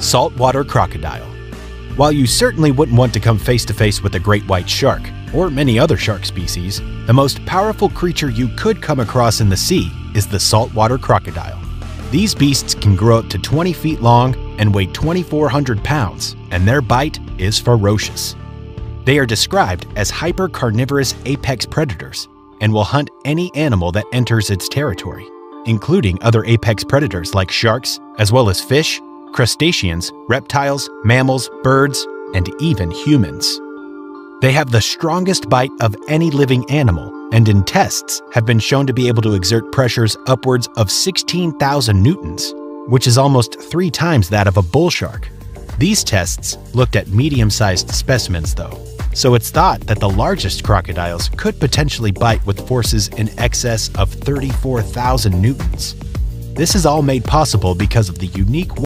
Saltwater crocodile. While you certainly wouldn't want to come face to face with a great white shark, or many other shark species, the most powerful creature you could come across in the sea is the saltwater crocodile. These beasts can grow up to 20 feet long and weigh 2,400 pounds, and their bite is ferocious. They are described as hypercarnivorous apex predators and will hunt any animal that enters its territory, including other apex predators like sharks, as well as fish, crustaceans, reptiles, mammals, birds, and even humans. They have the strongest bite of any living animal, and in tests have been shown to be able to exert pressures upwards of 16,000 newtons, which is almost three times that of a bull shark. These tests looked at medium sized specimens, though, so it's thought that the largest crocodiles could potentially bite with forces in excess of 34,000 newtons. This is all made possible because of the unique